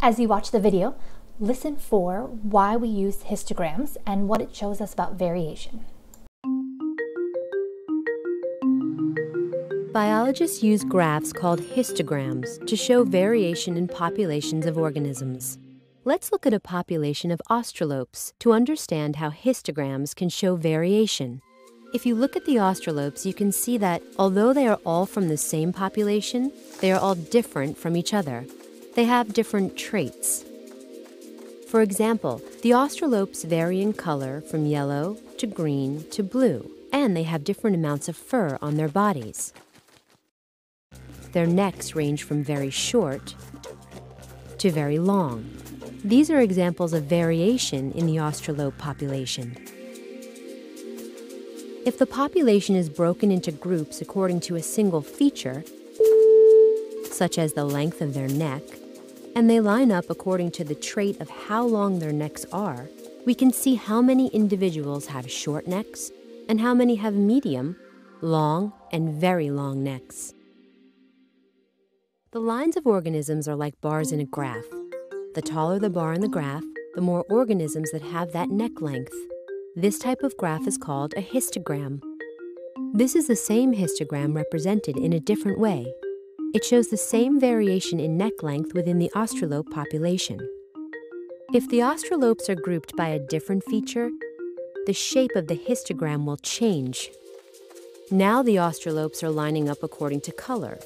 As you watch the video, listen for why we use histograms and what it shows us about variation. Biologists use graphs called histograms to show variation in populations of organisms. Let's look at a population of australopes to understand how histograms can show variation. If you look at the australopes, you can see that although they are all from the same population, they are all different from each other. They have different traits. For example, the australopes vary in color from yellow to green to blue, and they have different amounts of fur on their bodies. Their necks range from very short to very long. These are examples of variation in the australope population. If the population is broken into groups according to a single feature, such as the length of their neck, and they line up according to the trait of how long their necks are, we can see how many individuals have short necks and how many have medium, long, and very long necks. The lines of organisms are like bars in a graph. The taller the bar in the graph, the more organisms that have that neck length. This type of graph is called a histogram. This is the same histogram represented in a different way. It shows the same variation in neck length within the australope population. If the australopes are grouped by a different feature, the shape of the histogram will change. Now the australopes are lining up according to color,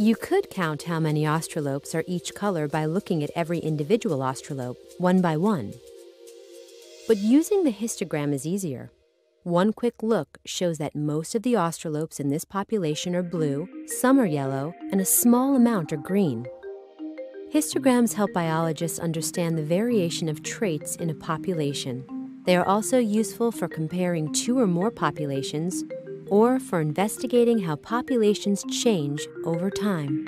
you could count how many australopes are each color by looking at every individual australope, one by one. But using the histogram is easier. One quick look shows that most of the australopes in this population are blue, some are yellow, and a small amount are green. Histograms help biologists understand the variation of traits in a population. They are also useful for comparing two or more populations or for investigating how populations change over time.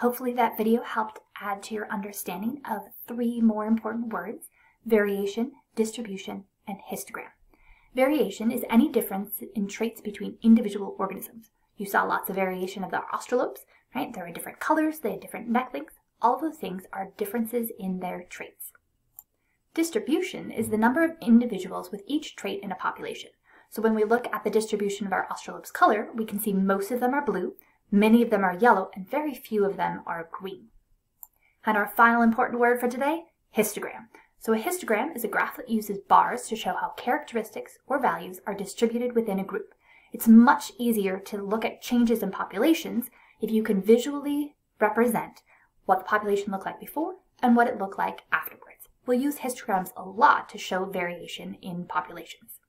Hopefully that video helped add to your understanding of three more important words, variation, distribution, and histogram. Variation is any difference in traits between individual organisms. You saw lots of variation of the australopes, right? There are different colors, they have different neck lengths. All of those things are differences in their traits. Distribution is the number of individuals with each trait in a population. So when we look at the distribution of our australopes color, we can see most of them are blue, many of them are yellow, and very few of them are green. And our final important word for today, histogram. So a histogram is a graph that uses bars to show how characteristics or values are distributed within a group. It's much easier to look at changes in populations if you can visually represent what the population looked like before and what it looked like afterwards. We'll use histograms a lot to show variation in populations.